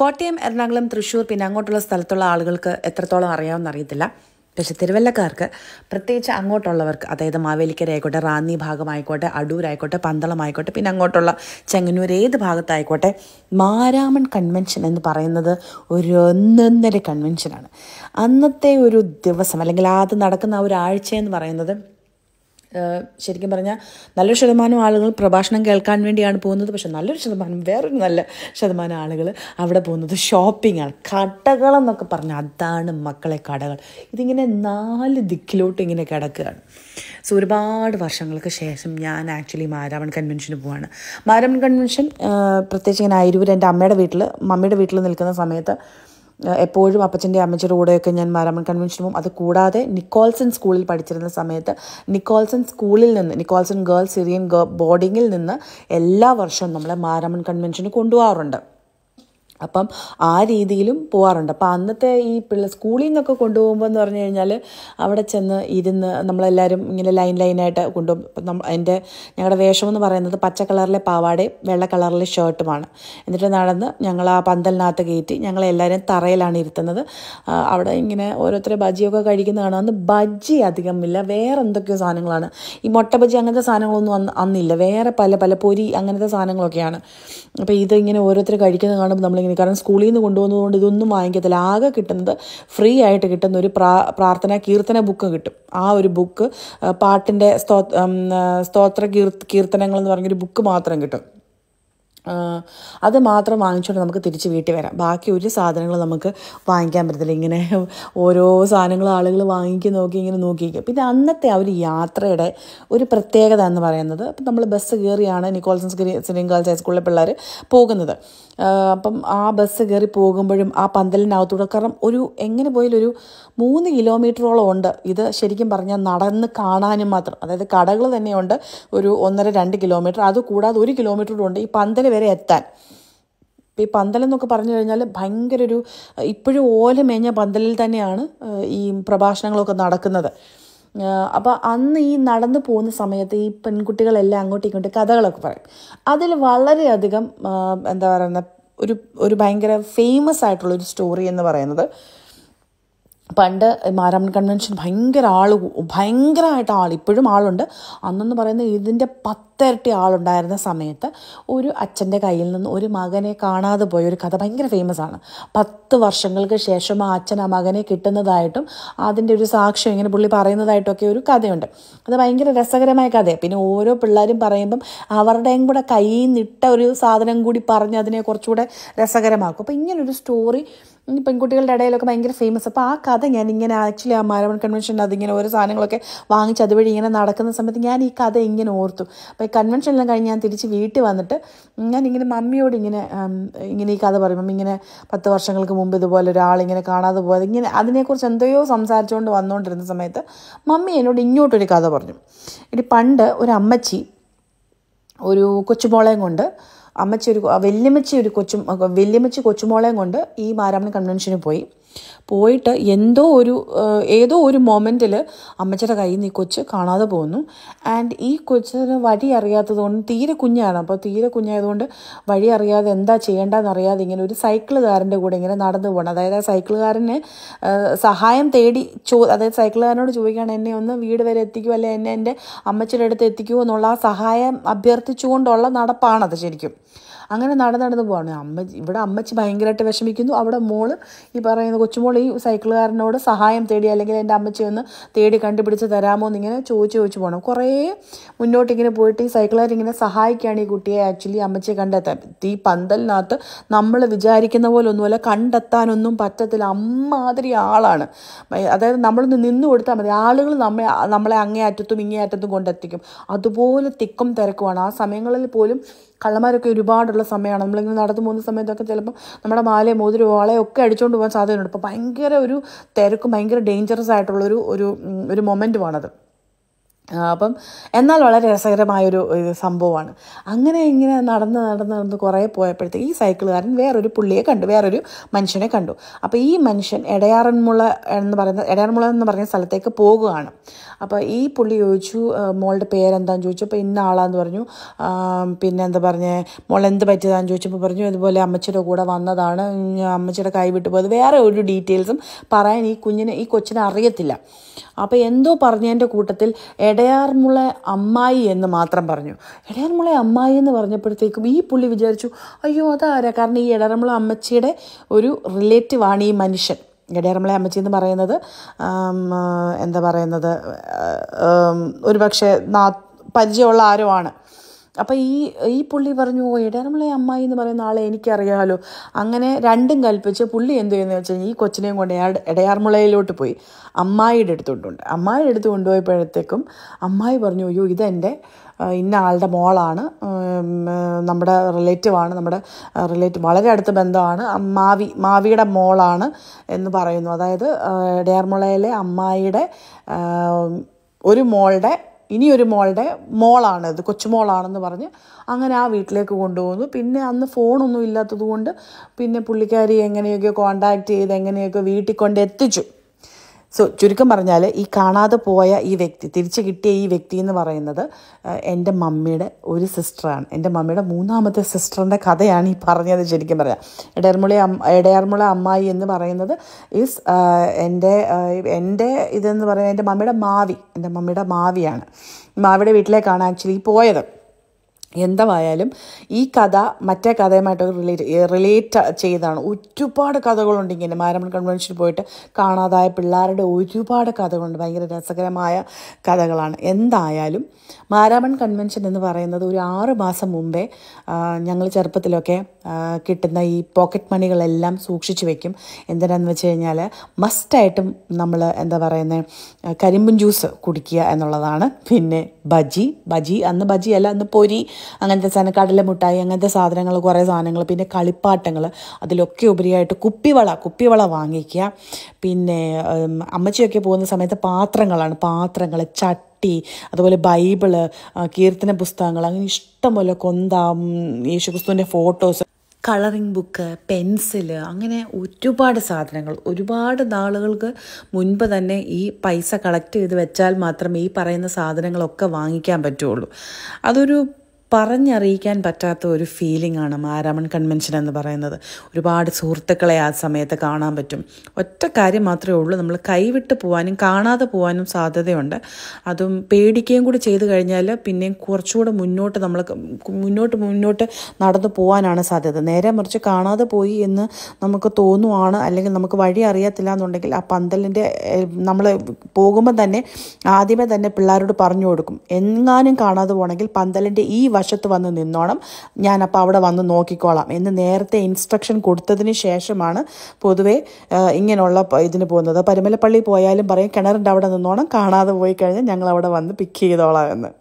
കോട്ടയം എറണാകുളം തൃശ്ശൂർ പിന്നെ അങ്ങോട്ടുള്ള സ്ഥലത്തുള്ള ആളുകൾക്ക് എത്രത്തോളം അറിയാമെന്ന് അറിയത്തില്ല. പക്ഷെ തിരുവല്ലക്കാർക്ക് പ്രത്യേകിച്ച് അങ്ങോട്ടുള്ളവർക്ക് അതായത് മാവേലിക്കര ആയിക്കോട്ടെ റാന്നി ഭാഗമായിക്കോട്ടെ അടൂരായിക്കോട്ടെ പന്തളമായിക്കോട്ടെ പിന്നെ അങ്ങോട്ടുള്ള ചെങ്ങന്നൂർ ഏത് ഭാഗത്തായിക്കോട്ടെ മാരാമൺ കൺവെൻഷൻ എന്ന് പറയുന്നത് ഒരു ഒന്നൊന്നര കൺവെൻഷനാണ്. അന്നത്തെ ഒരു ദിവസം അല്ലെങ്കിൽ അത് നടക്കുന്ന ആ ഒരു ആഴ്ച എന്ന് പറയുന്നത് ശരിക്കും പറഞ്ഞാൽ നല്ലൊരു ശതമാനം ആളുകൾ പ്രഭാഷണം കേൾക്കാൻ വേണ്ടിയാണ് പോകുന്നത്. പക്ഷെ നല്ലൊരു ശതമാനം വേറൊരു നല്ല ശതമാനം ആളുകൾ അവിടെ പോകുന്നത് ഷോപ്പിങ്ങാണ് കടകളെന്നൊക്കെ പറഞ്ഞാൽ അതാണ് മക്കളെ കടകൾ. ഇതിങ്ങനെ നാല് ദിക്കിലോട്ട് ഇങ്ങനെ കിടക്കുകയാണ്. സോ ഒരുപാട് വർഷങ്ങൾക്ക് ശേഷം ഞാൻ ആക്ച്വലി മാരാമൺ കൺവെൻഷന് പോവാണ്. മാരാമൺ കൺവെൻഷൻ പ്രത്യേകിച്ച് ഇങ്ങനെ അരൂർ എന്റെ അമ്മയുടെ വീട്ടിൽ മമ്മിയുടെ വീട്ടിൽ നിൽക്കുന്ന സമയത്ത് എപ്പോഴും അപ്പച്ചന്റെ അമ്മച്ചിയുടെ കൂടെയൊക്കെ ഞാൻ മാരാമൺ കൺവെൻഷന് പോകും അത് കൂടാതെ നിക്കോൾസൺ സ്കൂളിൽ പഠിച്ചിരുന്ന സമയത്ത് നിക്കോൾസൺ സ്കൂളിൽ നിന്ന് നിക്കോൾസൺ ഗേൾസ് സിറിയൻ ബോർഡിങ്ങിൽ നിന്ന് എല്ലാ വർഷവും നമ്മളെ മാരാമൺ കൺവെൻഷന് കൊണ്ടുപോകാറുണ്ട് അപ്പം ആ രീതിയിലും പോകാറുണ്ട് അപ്പം അന്നത്തെ ഈ പിള്ള സ്കൂളിൽ നിന്നൊക്കെ കൊണ്ടുപോകുമ്പോൾ എന്ന് പറഞ്ഞു കഴിഞ്ഞാൽ അവിടെ ചെന്ന് ഇരുന്ന് നമ്മളെല്ലാവരും ഇങ്ങനെ ലൈൻ ലൈനായിട്ട് കൊണ്ടുപോകും. ഇപ്പം നമ്മ എന്റെ ഞങ്ങളുടെ വേഷം എന്ന് പറയുന്നത് പച്ച കളറിലെ പാവാടയും വെള്ള കളറിലെ ഷർട്ടുമാണ്. എന്നിട്ട് നടന്ന് ഞങ്ങൾ ആ പന്തലിനകത്ത് കയറ്റി ഞങ്ങളെല്ലാവരും തറയിലാണ് ഇരുത്തുന്നത്. അവിടെ ഇങ്ങനെ ഓരോരുത്തരെ ബജിയൊക്കെ കഴിക്കുന്ന കാണാം. അന്ന് ബജി അധികമില്ല വേറെ എന്തൊക്കെയോ സാധനങ്ങളാണ്. ഈ മുട്ട ബജി അങ്ങനത്തെ സാധനങ്ങളൊന്നും അന്ന് അന്നില്ല. വേറെ പല പല പൊരി അങ്ങനത്തെ സാധനങ്ങളൊക്കെയാണ്. അപ്പോൾ ഇത് ഇങ്ങനെ ഓരോരുത്തർ കഴിക്കുന്നത് കാണുമ്പോൾ നമ്മളിങ്ങനെ കാരണം സ്കൂളിൽ നിന്ന് കൊണ്ടുപോകുന്നതുകൊണ്ട് ഇതൊന്നും വാങ്ങിക്കത്തില്ല. ആകെ കിട്ടുന്നത് ഫ്രീ ആയിട്ട് കിട്ടുന്ന ഒരു പ്രാ പ്രാർത്ഥന കീർത്തന ബുക്ക് കിട്ടും. ആ ഒരു ബുക്ക് പാട്ടിന്റെ സ്തോ സ്തോത്ര കീർ കീർത്തനങ്ങൾ എന്ന് പറഞ്ഞൊരു ബുക്ക് മാത്രം കിട്ടും. അത് മാത്രം വാങ്ങിച്ചുകൊണ്ട് നമുക്ക് തിരിച്ച് വീട്ടിൽ വരാം. ബാക്കി ഒരു സാധനങ്ങൾ നമുക്ക് വാങ്ങിക്കാൻ പറ്റത്തില്ല. ഇങ്ങനെ ഓരോ സാധനങ്ങൾ ആളുകൾ വാങ്ങിക്കി നോക്കി ഇങ്ങനെ നോക്കിയിരിക്കും. പിന്നെ അന്നത്തെ ആ ഒരു യാത്രയുടെ ഒരു പ്രത്യേകത എന്ന് പറയുന്നത് ഇപ്പം നമ്മൾ ബസ് കയറിയാണ് നിക്കോൾസൺ സിനിം ഗേൾസ് ഹൈസ്കൂളിലെ പിള്ളേർ പോകുന്നത്. അപ്പം ആ ബസ് കയറി പോകുമ്പോഴും ആ പന്തലിനകത്തൂടെ കാരണം ഒരു എങ്ങനെ പോയാലും ഒരു മൂന്ന് കിലോമീറ്ററോളം ഉണ്ട്. ഇത് ശരിക്കും പറഞ്ഞാൽ നടന്ന് കാണാനും മാത്രം. അതായത് കടകൾ തന്നെയുണ്ട്. ഒരു ഒന്നര രണ്ട് കിലോമീറ്റർ. അത് കൂടാതെ ഒരു കിലോമീറ്റർ ഉണ്ട്. ഈ പന്തൽ വരെ എത്താൻ. ഇപ്പം ഈ പന്തലെന്നൊക്കെ പറഞ്ഞു കഴിഞ്ഞാൽ ഭയങ്കര ഒരു ഇപ്പോഴും ഓല മേഞ്ഞ പന്തലിൽ തന്നെയാണ് ഈ പ്രഭാഷണങ്ങളൊക്കെ നടക്കുന്നത്. അപ്പോൾ അന്ന് ഈ നടന്നു പോകുന്ന സമയത്ത് ഈ പെൺകുട്ടികളെല്ലാം അങ്ങോട്ടും ഇങ്ങോട്ടും കഥകളൊക്കെ പറയും. അതിൽ വളരെയധികം എന്താ പറയുന്ന ഒരു ഒരു ഭയങ്കര ഫേമസ് ആയിട്ടുള്ള ഒരു സ്റ്റോറി എന്ന് പറയുന്നത് പണ്ട് മാരാമൺ കൺവെൻഷൻ ഭയങ്കര ആൾ ഭയങ്കരമായിട്ട് ആൾ ഇപ്പോഴും ആളുണ്ട്. അന്നെന്ന് പറയുന്നത് ഇതിന്റെ പത്തിരട്ടി ആളുണ്ടായിരുന്ന സമയത്ത് ഒരു അച്ഛന്റെ കയ്യിൽ നിന്ന് ഒരു മകനെ കാണാതെ പോയ ഒരു കഥ ഭയങ്കര ഫേമസ് ആണ്. പത്ത് വർഷങ്ങൾക്ക് ശേഷം ആ അച്ഛൻ ആ മകനെ കിട്ടുന്നതായിട്ടും അതിന്റെ ഒരു സാക്ഷ്യം ഇങ്ങനെ പുള്ളി പറയുന്നതായിട്ടൊക്കെ ഒരു കഥയുണ്ട്. അത് ഭയങ്കര രസകരമായ കഥയാണ് പിന്നെ ഓരോ പിള്ളേരും പറയുമ്പം അവരുടെയും കൂടെ കയ്യിൽ നിട്ട ഒരു സാധനം കൂടി പറഞ്ഞ് അതിനെ കുറച്ചുകൂടെ രസകരമാക്കും. അപ്പോൾ ഇങ്ങനൊരു സ്റ്റോറി പെൺകുട്ടികളുടെ ഇടയിലൊക്കെ ഭയങ്കര ഫേമസ് അപ്പോൾ ആ കഥ ഞാൻ ഇങ്ങനെ ആക്ച്വലി ആ മാരമൺ കൺവെൻഷനിൽ അതിങ്ങനെ ഓരോ സാധനങ്ങളൊക്കെ വാങ്ങിച്ച് അതുവഴി ഇങ്ങനെ നടക്കുന്ന സമയത്ത് ഞാൻ ഈ കഥ ഇങ്ങനെ ഓർത്തു. അപ്പോൾ ഈ കൺവെൻഷനെല്ലാം കഴിഞ്ഞ് ഞാൻ തിരിച്ച് വീട്ടിൽ വന്നിട്ട് ഞാൻ ഇങ്ങനെ മമ്മിയോട് ഇങ്ങനെ ഇങ്ങനെ ഈ കഥ പറയും. ഇങ്ങനെ പത്ത് വർഷങ്ങൾക്ക് മുമ്പ് ഇതുപോലെ ഒരാളിങ്ങനെ കാണാതെ പോയത് ഇങ്ങനെ അതിനെക്കുറിച്ച് എന്തൊക്കെയോ സംസാരിച്ചുകൊണ്ട് വന്നുകൊണ്ടിരുന്ന സമയത്ത് മമ്മി എന്നോട് ഇങ്ങോട്ടൊരു കഥ പറഞ്ഞു. ഇനി പണ്ട് ഒരു അമ്മച്ചി ഒരു കൊച്ചുമോളെയും കൊണ്ട് അമ്മച്ചി ഒരു വല്യമ്മച്ചി ഒരു കൊച്ചു വല്യമ്മച്ചി കൊച്ചുമോളെയും കൊണ്ട് ഈ മാരാമണി കൺവെൻഷന് പോയി. പോയിട്ട് എന്തോ ഒരു ഏതോ ഒരു മൊമെന്റിൽ അമ്മച്ചിയുടെ കയ്യിൽ നിന്ന് ഈ കൊച്ച് കാണാതെ പോകുന്നു ആൻഡ് ഈ കൊച്ചിന് വഴി അറിയാത്തത് കൊണ്ട് തീരെ കുഞ്ഞാണ്. അപ്പോൾ തീരെ കുഞ്ഞായതുകൊണ്ട് വഴി അറിയാതെ എന്താ ചെയ്യേണ്ടതെന്ന് അറിയാതെ ഇങ്ങനെ ഒരു സൈക്കിളുകാരന്റെ കൂടെ ഇങ്ങനെ നടന്നു പോകണം അതായത് ആ സൈക്കിളുകാരന് സഹായം തേടി ചോ അതായത് സൈക്കിളുകാരനോട് ചോദിക്കുകയാണ് എന്നെ ഒന്ന് വീട് വരെ എത്തിക്കുമോ അല്ലെ എന്നെ എന്റെ അമ്മച്ചിയുടെ അടുത്ത് എത്തിക്കുമോ എന്നുള്ള ആ സഹായം അഭ്യർത്ഥിച്ചുകൊണ്ടുള്ള നടപ്പാണത് ശരിക്കും. അങ്ങനെ നടന്ന് നടന്ന് പോവാണ്. അമ്മ ഇവിടെ അമ്മച്ചി ഭയങ്കരമായിട്ട് വിഷമിക്കുന്നു. അവിടെ മോൾ ഈ പറയുന്ന കൊച്ചുമോൾ ഈ സൈക്കിളുകാരനോട് സഹായം തേടി അല്ലെങ്കിൽ എന്റെ അമ്മച്ചി ഒന്ന് തേടി കണ്ടുപിടിച്ച് തരാമോ എന്നിങ്ങനെ ചോദിച്ച് ചോദിച്ച് പോകണം കുറേ മുന്നോട്ട് ഇങ്ങനെ പോയിട്ട് ഈ സൈക്കിളുകാർ ഇങ്ങനെ സഹായിക്കുകയാണ് ഈ കുട്ടിയെ ആക്ച്വലി അമ്മച്ചിയെ കണ്ടെത്താൻ. ഈ പന്തലിനകത്ത് നമ്മൾ വിചാരിക്കുന്ന പോലെ ഒന്നുമല്ല കണ്ടെത്താനൊന്നും പറ്റത്തില്ല. അമ്മാതിരി ആളാണ്. അതായത് നമ്മളൊന്ന് നിന്ന് കൊടുത്താൽ മതി. ആളുകൾ നമ്മെ നമ്മളെ അങ്ങേ അറ്റത്തും ഇങ്ങേ അറ്റത്തും കൊണ്ടെത്തിക്കും. അതുപോലെ തിക്കും തിരക്കുമാണ്. ആ സമയങ്ങളിൽ പോലും കള്ളന്മാരൊക്കെ ഒരുപാടുള്ള സമയമാണ്. നമ്മളിങ്ങനെ നടന്നു പോകുന്ന സമയത്തൊക്കെ ചിലപ്പം നമ്മുടെ മാലയും മോതിരവും വളയും ഒക്കെ അടിച്ചുകൊണ്ട് പോകാൻ സാധ്യതയുണ്ട്. അപ്പോൾ ഭയങ്കര ഒരു തിരക്കും ഭയങ്കര ഡേഞ്ചറസ് ആയിട്ടുള്ളൊരു ഒരു ഒരു മൊമെന്റുമാണത് അപ്പം എന്നാൽ വളരെ രസകരമായൊരു സംഭവമാണ്. അങ്ങനെ ഇങ്ങനെ നടന്ന് നടന്ന് നടന്ന് കുറേ പോയപ്പോഴത്തേക്ക് ഈ സൈക്കിളുകാരൻ വേറൊരു പുള്ളിയെ കണ്ടു വേറൊരു മനുഷ്യനെ കണ്ടു. അപ്പോൾ ഈ മനുഷ്യൻ എടയാറന്മുള എന്ന് പറയുന്ന എടയാറന്മുള എന്ന് പറഞ്ഞ സ്ഥലത്തേക്ക് പോകുകയാണ് അപ്പോൾ ഈ പുള്ളി ചോദിച്ചു മോളുടെ പേരെന്താന്ന് ചോദിച്ചു. അപ്പോൾ ഇന്ന ആളാന്ന് പറഞ്ഞു. പിന്നെ എന്താ പറഞ്ഞേ മോൾ എന്ത് പറ്റിയതാന്ന് ചോദിച്ചപ്പോൾ പറഞ്ഞു ഇതുപോലെ അമ്മച്ചിയുടെ കൂടെ വന്നതാണ്. അമ്മച്ചിയുടെ കൈ വിട്ടു പോയത്. വേറെ ഒരു ഡീറ്റെയിൽസും പറയാൻ ഈ കുഞ്ഞിനെ ഈ കൊച്ചിനെ അറിയത്തില്ല. അപ്പോൾ എന്തോ പറഞ്ഞതിന്റെ കൂട്ടത്തിൽ എടയാർമുള അമ്മായി എന്ന് മാത്രം പറഞ്ഞു. എടയാർമുള അമ്മായി എന്ന് പറഞ്ഞപ്പോഴത്തേക്കും ഈ പുള്ളി വിചാരിച്ചു അയ്യോ അതാരാ? കാരണം ഈ എടയാർമുള അമ്മച്ചിയുടെ ഒരു റിലേറ്റീവാണ് ഈ മനുഷ്യൻ. എടയാർമുള അമ്മച്ചി എന്ന് പറയുന്നത് എന്താ പറയുന്നത് ഒരു പക്ഷേ നാ പരിചയമുള്ള ആരോ ആണ്. അപ്പോൾ ഈ ഈ പുള്ളി പറഞ്ഞു ഓ ഇടയറമുള അമ്മായി എന്ന് പറയുന്ന ആളെ എനിക്കറിയാമല്ലോ അങ്ങനെ രണ്ടും കൽപ്പിച്ച് പുള്ളി എന്ത് ചെയ്യുന്നത് വെച്ചാൽ ഈ കൊച്ചിനെയും കൊണ്ട് ഇടയാർമുളയിലോട്ട് പോയി. അമ്മായിയുടെ അടുത്തുകൊണ്ടുണ്ട് അമ്മായിയുടെ അടുത്ത് കൊണ്ടുപോയപ്പോഴത്തേക്കും അമ്മായി പറഞ്ഞു അയ്യോ ഇതെന്റെ ഇന്ന ആളുടെ മോളാണ്. നമ്മുടെ റിലേറ്റീവാണ് നമ്മുടെ റിലേറ്റീവ് വളരെ അടുത്ത ബന്ധമാണ്. മാവി മാവിയുടെ മോളാണ് എന്ന് പറയുന്നു. അതായത് ഇടയാർമുളയിലെ അമ്മായിയുടെ ഒരു മോളുടെ ഇനിയൊരു മോളുടെ മോളാണ് ഇത് കൊച്ചുമോളാണെന്ന് പറഞ്ഞ് അങ്ങനെ ആ വീട്ടിലേക്ക് കൊണ്ടുപോകുന്നു. പിന്നെ അന്ന് ഫോണൊന്നും ഇല്ലാത്തത് കൊണ്ട് പിന്നെ പുള്ളിക്കാരി എങ്ങനെയൊക്കെ കോണ്ടാക്ട് ചെയ്ത് എങ്ങനെയൊക്കെ വീട്ടിൽ കൊണ്ട് എത്തിച്ചു സോ ചുരുക്കം പറഞ്ഞാൽ ഈ കാണാതെ പോയ ഈ വ്യക്തി തിരിച്ചു കിട്ടിയ ഈ വ്യക്തി എന്ന് പറയുന്നത് എന്റെ മമ്മിയുടെ ഒരു സിസ്റ്ററാണ്. എന്റെ മമ്മിയുടെ മൂന്നാമത്തെ സിസ്റ്ററിന്റെ കഥയാണ് ഈ പറഞ്ഞത് ശരിക്കും പറയാം. ഇടയർമുള ഇടയർമുള അമ്മായി എന്ന് പറയുന്നത് ഈസ് എന്റെ എന്റെ ഇതെന്ന് പറയുന്നത് എന്റെ മമ്മിയുടെ മാവി എന്റെ മമ്മിയുടെ മാവിയാണ്. മാവിയുടെ വീട്ടിലേക്കാണ് ആക്ച്വലി പോയത്. എന്തായാലും ഈ കഥ മറ്റേ കഥയുമായിട്ട് റിലേറ്റ് റിലേറ്റ് ചെയ്താണ്. ഒരുപാട് കഥകളുണ്ട് ഇങ്ങനെ. മാരമൺ കൺവെൻഷനിൽ പോയിട്ട് കാണാതായ പിള്ളേരുടെ ഒരുപാട് കഥകളുണ്ട്. ഭയങ്കര രസകരമായ കഥകളാണ്. എന്തായാലും മാരാമൺ കൺവെൻഷൻ എന്ന് പറയുന്നത് ഒരു ആറ് മാസം മുമ്പേ ഞങ്ങൾ ചെറുപ്പത്തിലൊക്കെ കിട്ടുന്ന ഈ പോക്കറ്റ് മണികളെല്ലാം സൂക്ഷിച്ചു വെക്കും. എന്തിനാന്ന് വെച്ച് കഴിഞ്ഞാൽ മസ്റ്റായിട്ടും നമ്മൾ എന്താ പറയുന്നത് കരിമ്പും ജ്യൂസ് കുടിക്കുക എന്നുള്ളതാണ്. പിന്നെ ബജി ബജി അന്ന് ബജി അല്ല അന്ന് പൊരി അങ്ങനത്തെ സാധനം കടല മുട്ടായി അങ്ങനത്തെ സാധനങ്ങൾ കുറേ സാധനങ്ങൾ പിന്നെ കളിപ്പാട്ടങ്ങൾ അതിലൊക്കെ ഉപരിയായിട്ട് കുപ്പിവള കുപ്പിവള വാങ്ങിക്കുക. പിന്നെ അമ്മച്ചിയൊക്കെ പോകുന്ന സമയത്ത് പാത്രങ്ങളാണ് പാത്രങ്ങൾ ചട്ടി അതുപോലെ ബൈബിൾ കീർത്തന പുസ്തകങ്ങൾ അങ്ങനെ ഇഷ്ടംപോലെ കൊന്ത യേശുക്രിസ്തുവിന്റെ ഫോട്ടോസ്. കളറിംഗ് ബുക്ക് പെൻസിൽ അങ്ങനെ ഒരുപാട് സാധനങ്ങൾ. ഒരുപാട് നാളുകൾക്ക് മുൻപ് തന്നെ ഈ പൈസ കളക്ട് ചെയ്ത് വെച്ചാൽ മാത്രമേ ഈ പറയുന്ന സാധനങ്ങളൊക്കെ വാങ്ങിക്കാൻ പറ്റുള്ളൂ. അതൊരു പറഞ്ഞറിയിക്കാൻ പറ്റാത്ത ഒരു ഫീലിംഗ് ആണ് മാരാമൺ കൺവെൻഷൻ എന്ന് പറയുന്നത്. ഒരുപാട് സുഹൃത്തുക്കളെ ആ സമയത്ത് കാണാൻ പറ്റും. ഒറ്റ കാര്യം മാത്രമേ ഉള്ളൂ നമ്മൾ കൈവിട്ട് പോകാനും കാണാതെ പോകാനും സാധ്യതയുണ്ട്. അതും പേടിക്കുകയും കൂടി ചെയ്തു കഴിഞ്ഞാൽ പിന്നെയും കുറച്ചുകൂടെ മുന്നോട്ട് നമ്മൾ മുന്നോട്ട് മുന്നോട്ട് നടന്നു പോകാനാണ് സാധ്യത. നേരെ മറിച്ച് കാണാതെ പോയി എന്ന് നമുക്ക് തോന്നുവാണ് അല്ലെങ്കിൽ നമുക്ക് വഴി അറിയത്തില്ല എന്നുണ്ടെങ്കിൽ ആ പന്തലിന്റെ നമ്മൾ പോകുമ്പോൾ തന്നെ ആദ്യമേ തന്നെ പിള്ളേരോട് പറഞ്ഞു കൊടുക്കും. എങ്ങാനും കാണാതെ പോകണമെങ്കിൽ പന്തലിന്റെ ഈ വശത്ത് വന്ന് നിന്നോണം. ഞാൻ അപ്പോൾ അവിടെ വന്ന് നോക്കിക്കോളാം. എന്ന് നേരത്തെ ഇൻസ്ട്രക്ഷൻ കൊടുത്തതിന് ശേഷമാണ് പൊതുവേ ഇങ്ങനെയുള്ള ഇതിന് പോകുന്നത്. പരുമലപ്പള്ളി പോയാലും പറയും കിണറിന്റെ അവിടെ നിന്നോണം കാണാതെ പോയി കഴിഞ്ഞാൽ ഞങ്ങൾ അവിടെ വന്ന് പിക്ക് ചെയ്തോളാം എന്ന്.